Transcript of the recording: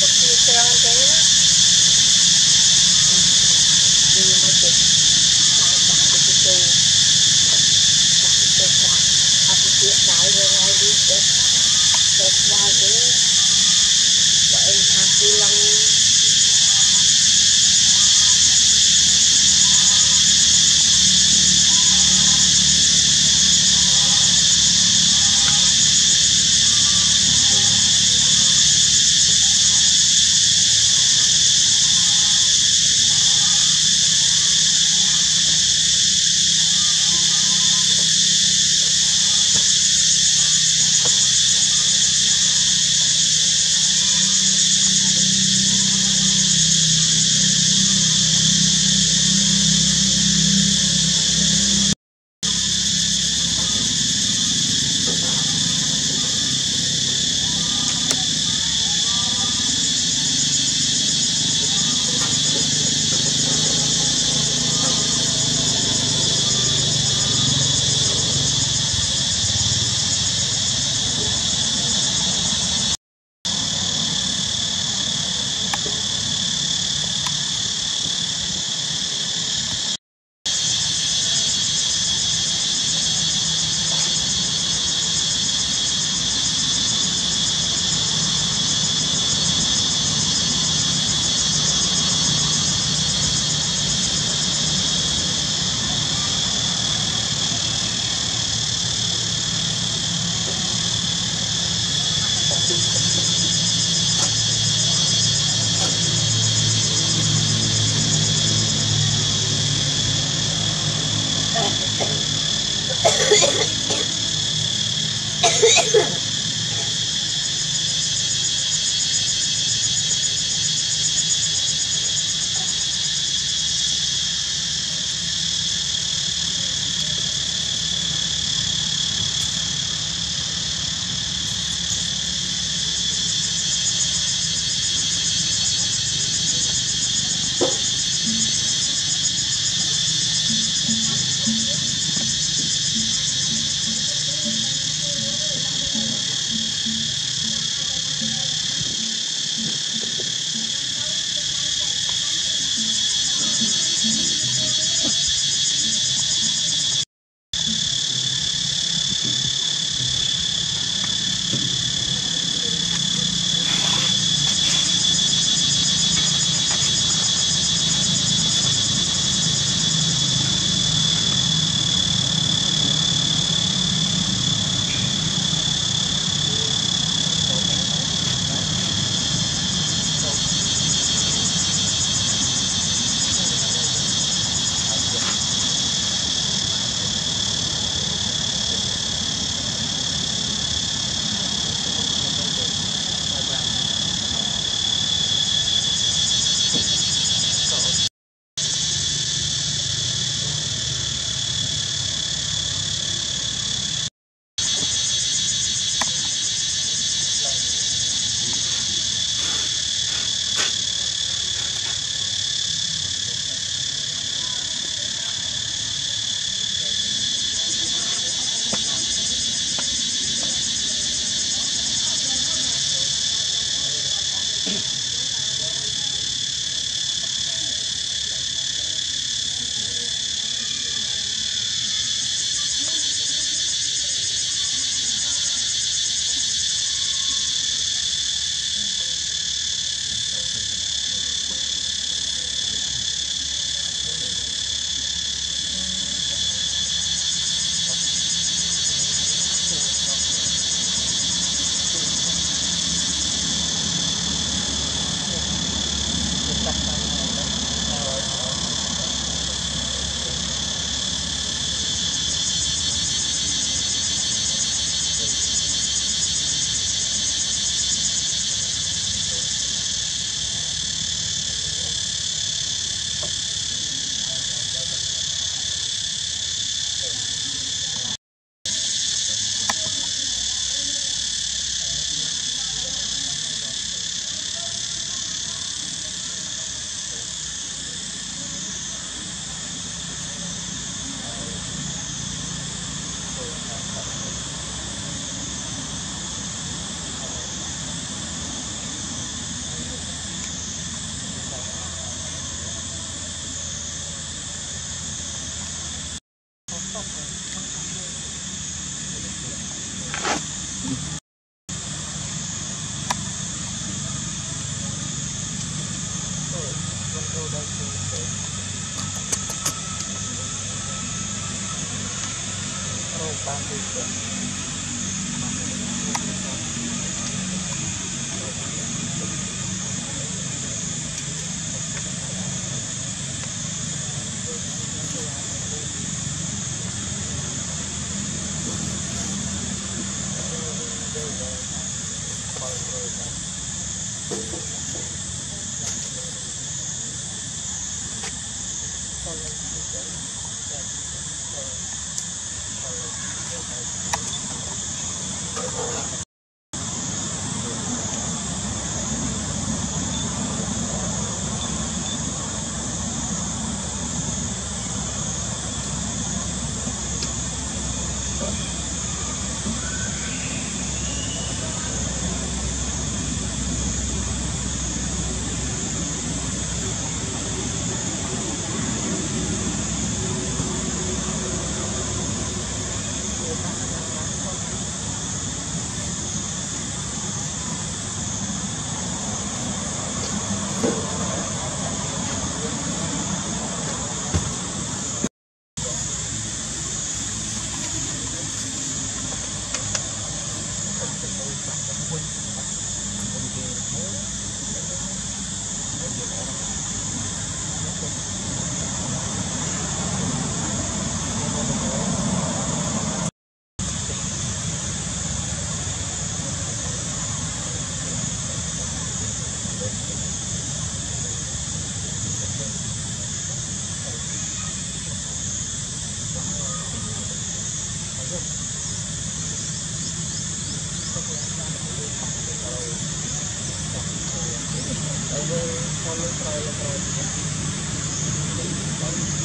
Magsikirangan ka falando. правильно, правильно.